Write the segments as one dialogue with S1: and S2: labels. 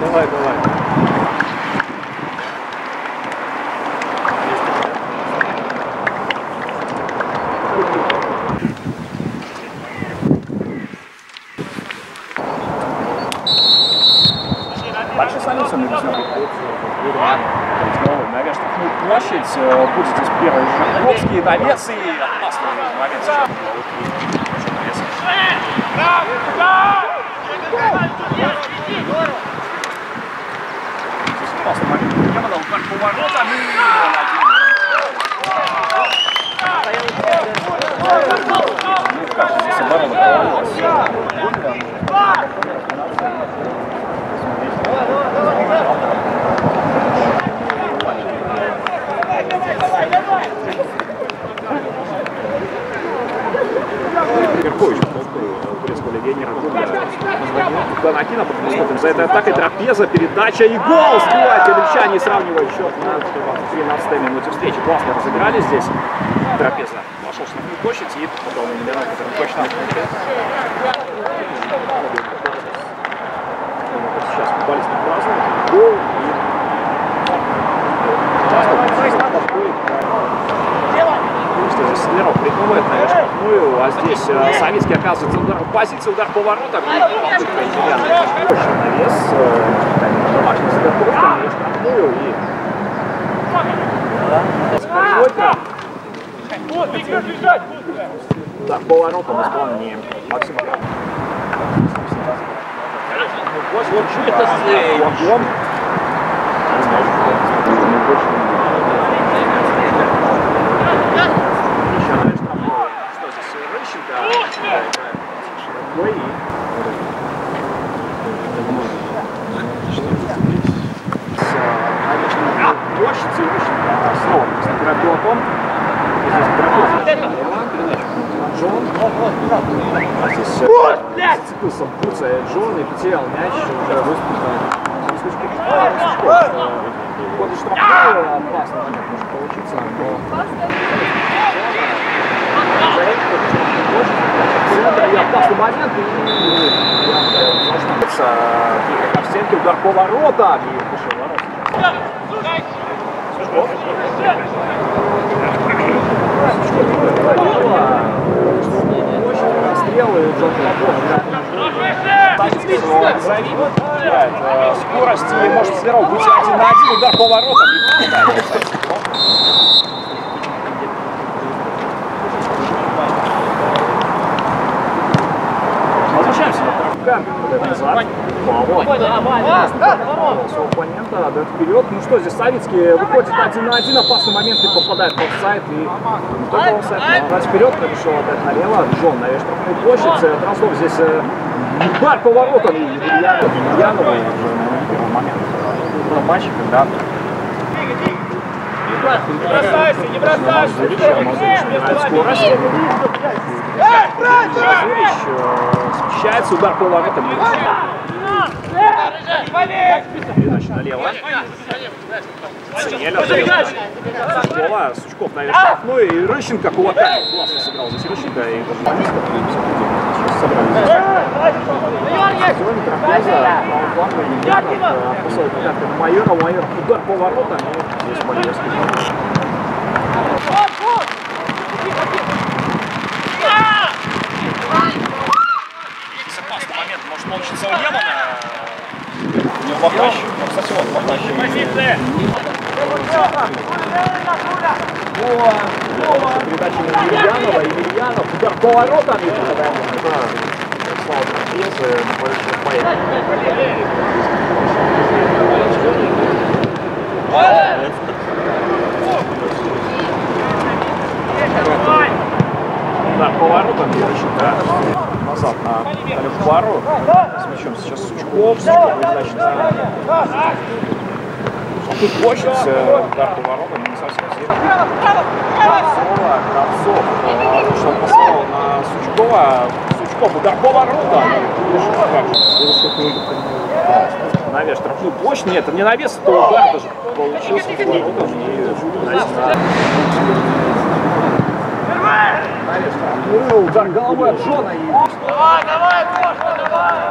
S1: Давай, давай. Мы без Снова, наверное, штрафную площадь. э, Будет здесь первый Жирковский навес и опасный момент. Навес. One. Верхович, турецкого легионера Канакина, потом смотрим за этой атакой, трапеза, передача и гол сбивает Ильичане, сравнивает счет на 13 минуте встречи. Классно разыграли здесь. Трапеза вошел в штрафную площадь и потом Миллеров, который точно Сейчас футболисты празднуют. Гол и Смирнов придумывает, наверное, штрафную, а здесь э, Савицкий оказывается удар в позиции, удар по воротам. И попытка Емельяна. Больше навес, домашний заготовка, и штрафную, и... Удар по воротам в исполнении Максима. Вот что это за... Еще, знаешь, там, что здесь, Рыщенко, Ой, а, площадь и Рыщенко снова играет кулаком. Здесь Грабов. Джон. А здесь э, зацепился в буце Джон и потерял мяч уже выступил. Входит штрафную, опасно может получиться, но центр и опасный момент. И может в стенке удар по воротам и вышел ворот. Сушков. Расстрелы Джон Скорость и может Сверов быть один на один, удар по воротам. Возвращаемся назад. Своего оппонента отдает вперед. Ну что, здесь Савицкий выходит один на один, опасный момент и попадает в офсайд. И не только офсайд, но вперед, решил отдать налево. Джон, наверное, штрафную площадь. Транслов здесь удар по воротам. И Емельянов, Емельянов уже на первый момент в матче, когда
S2: Не бросайся, не бросайся!
S1: Смещается, удар по воротам. Передача налево. Сучкова. Сучков, наверное, штрафной. И Рыщенко кулаками классно сыграл здесь Рыщенко. И даже Сейчас собрали. Сегодня трапеза, Емельянов отпускал пятка на Майора. Майор удар по воротам. И здесь опасный момент, может получиться у Демона. Не Бахащ. Ну, кстати, вот Бахащ. Передача на Емельянова. Емельянов. Удар по воротам. И попадаем в Слава Трапезы. Большой поедет. Удар по воротам. Да. Назад на Олег Пару. С мячом сейчас Сучков. Сучков на Тут площадь, э, удар по воротам, не совсем. Кравцова, Кравцов, э, то, что он послал на Сучкова, Сучков, удар по воротам. Навес, штрафную площадь, нет, это не навес, это удар даже получился. Удар головой от Джона и
S2: Давай, давай, Кошка, давай!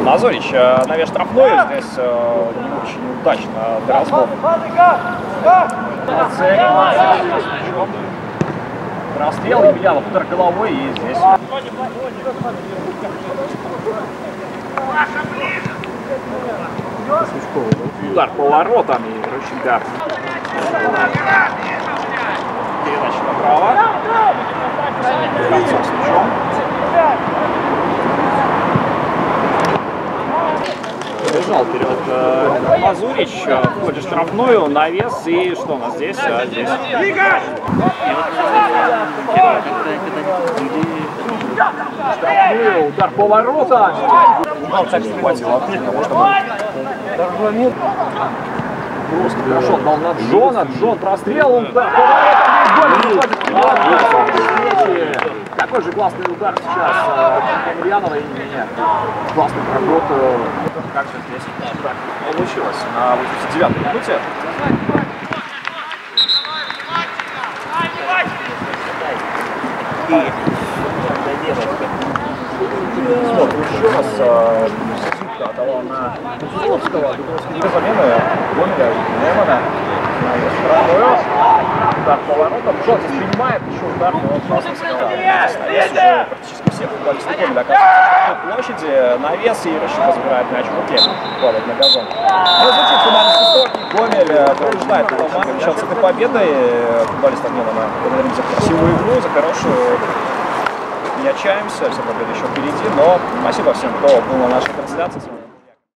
S1: Назорич, э, навес штрафную здесь э, не очень удачно Дроздов. Расстрел Емельянов, удар головой и здесь. Удар по воротам и рычага. Передача направо. Мячом. Бежал вперед э, Мазурич, э, входит штрафную, навес и что у нас здесь? А, здесь. Штрафную, удар по воротам. Угол, не хватило от них, потому что Просто хорошо отдал на Джона. Джон прострел, удар по воротам. и гол выходит вперед. Какой же классный удар сейчас э, Емельянова и меня. Классный проход. Как же здесь так получилось на 89-й минуте. Смотрим еще раз. э, отдала на Кузнецовского. Дубровский две замены. Гомеля и Немана. Штрафную. Удар по воротам. Джон здесь принимает еще удар, но сыграл. Навес уже практически все футболисты Гомеля оказываются в площади. Навес и Рощенко забирает мяч в руке. Падает на газон. Ну, звучит финальный свисток. и Гомель э, побеждает Ломан. Сейчас этой победой э, футболист Огненова благодарим за красивую игру, за хорошую не отчаемся, вся победа еще впереди, но спасибо всем, кто был на нашей трансляции.